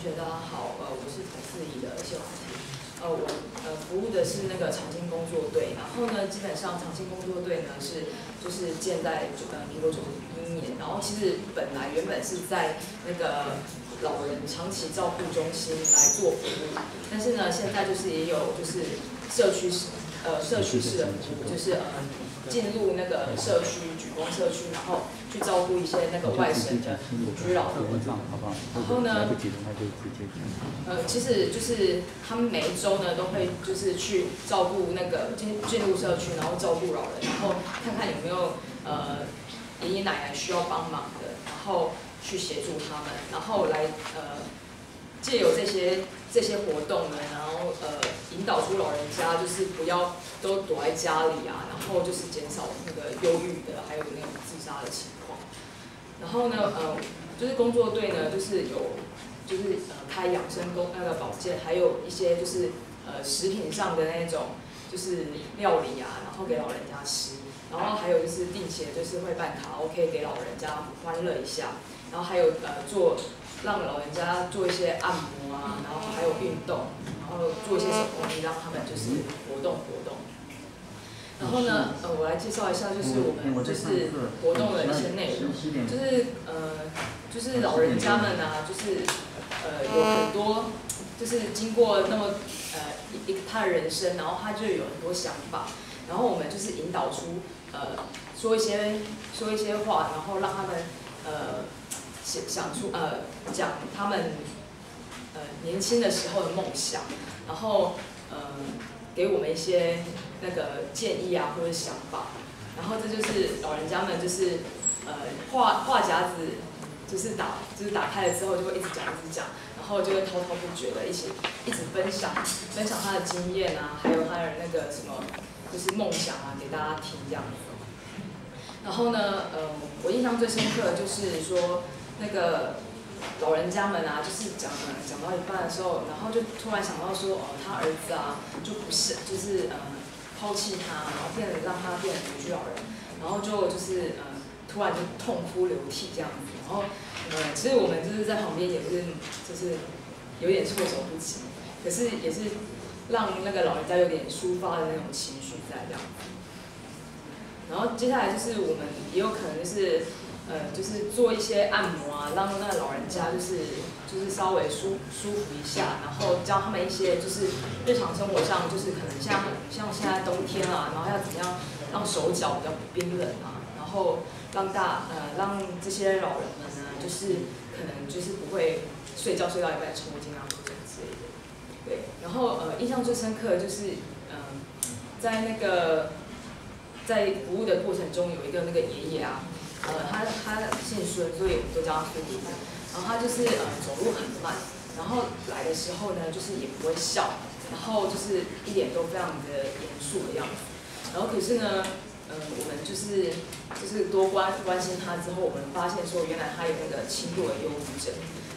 学大家好，呃，我是同事怡的谢华婷，呃，我呃服务的是那个长青工作队，然后呢，基本上长青工作队呢是就是建在九呃民国九十一年，然后其实本来原本是在那个老人长期照顾中心来做服务，但是呢，现在就是也有就是社区呃社区式的服务，就是呃进入那个社区举光社区，然后去照顾一些那个外省的独居老人。然后呢，呃，其实就是他们每一周呢都会就是去照顾那个进进入社区，然后照顾老人，然后看看有没有呃爷爷奶奶需要帮忙的，然后去协助他们，然后来呃借由这些这些活动呢，然后呃引导出老人家就是不要都躲在家里啊，然后就是减少那个忧郁的还有那种自杀的情况。然后呢，呃，就是工作队呢，就是有，就是呃开养生工那个保健，还有一些就是呃食品上的那种就是料理啊，然后给老人家吃，然后还有就是定期的就是会办卡 OK 给老人家欢乐一下，然后还有呃做让老人家做一些按摩啊，然后还有运动，然后做一些手工艺让他们就是活动活动。然后呢，呃，我来介绍一下，就是我们就是活动的一些内容，就是呃，就是老人家们啊，就是呃有很多，就是经过那么呃一他的人生，然后他就有很多想法，然后我们就是引导出呃说一些说一些话，然后让他们呃想出呃讲他们呃年轻的时候的梦想，然后呃给我们一些。那个建议啊，或者想法，然后这就是老人家们就是呃话话匣子，就是打就是打开了之后就会一直讲一直讲，然后就会滔滔不绝的一起一直分享分享他的经验啊，还有他的那个什么就是梦想啊给大家听这样子。然后呢，呃，我印象最深刻的就是说那个老人家们啊，就是讲讲到一半的时候，然后就突然想到说哦，他儿子啊就不是就是呃。抛弃他，然后变得让他变成独居老人，然后就就是呃，突然就痛哭流涕这样子，然后呃，其实我们就是在旁边也是就是有点措手不及，可是也是让那个老人家有点抒发的那种情绪在这样。然后接下来就是我们也有可能就是呃，就是做一些按摩啊，让那个老人家就是。就是稍微舒舒服一下，然后教他们一些就是日常生活上，就是可能像像现在冬天啊，然后要怎么样让手脚比较冰冷啊，然后让大呃让这些老人们呢，就是可能就是不会睡觉睡到一半抽筋啊或者之类的。对，然后呃印象最深刻就是嗯在那个在服务的过程中有一个那个爷爷啊，呃他他姓孙，所以我们都叫他孙爷爷。然后他就是呃走路很慢，然后来的时候呢，就是也不会笑，然后就是一脸都非常的严肃的样子。然后可是呢，嗯，我们就是就是多关关心他之后，我们发现说原来他有那个轻度的忧郁症。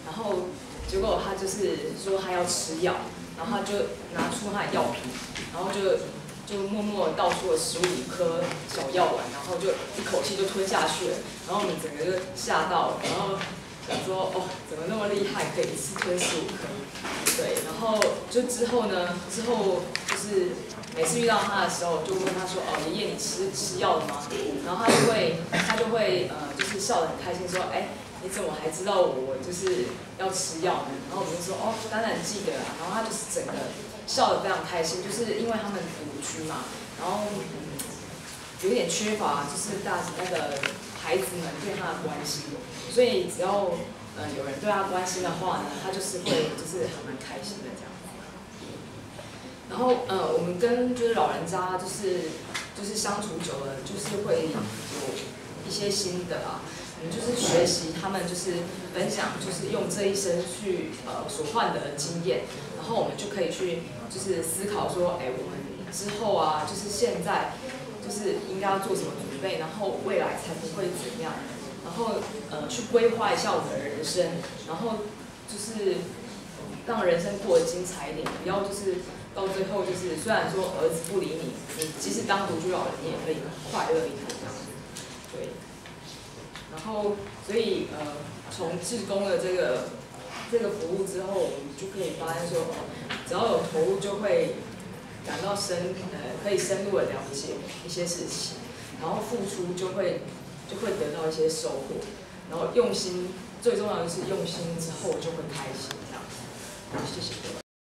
然后结果他就是说他要吃药，然后他就拿出他的药瓶，然后就就默默倒出了十五颗小药丸，然后就一口气就吞下去了。然后我们整个就吓到了，然后。想说哦，怎么那么厉害，可以一次吞十五颗？对，然后就之后呢，之后就是每次遇到他的时候，就问他说哦，爷爷你吃吃药了吗？然后他就会他就会呃，就是笑得很开心，说哎，你怎么还知道我就是要吃药呢？然后我就说哦，当然记得啊。然后他就是整个笑得非常开心，就是因为他们独居嘛，然后有点缺乏就是大那个孩子们对他的关心。所以只要呃有人对他关心的话呢，他就是会就是还蛮开心的这样。然后呃我们跟就是老人家就是就是相处久了，就是会有一些心得啊。就是学习他们就是分享，就是用这一生去呃所换的经验，然后我们就可以去就是思考说，哎，我们之后啊，就是现在就是应该要做什么准备，然后未来才不会怎样。然后呃去规划一下我们的人生，然后就是让人生过得精彩一点，不要就是到最后就是虽然说儿子不理你，你即使当独居老人，你也可以快乐一点这样子。对。然后所以呃从志工的这个这个服务之后，我们就可以发现说，哦，只要有投入，就会感到深，呃，可以深入的了解一些事情，然后付出就会就会得到一些收获，然后用心，最重要的是用心之后就会开心，这样。子，谢谢各位。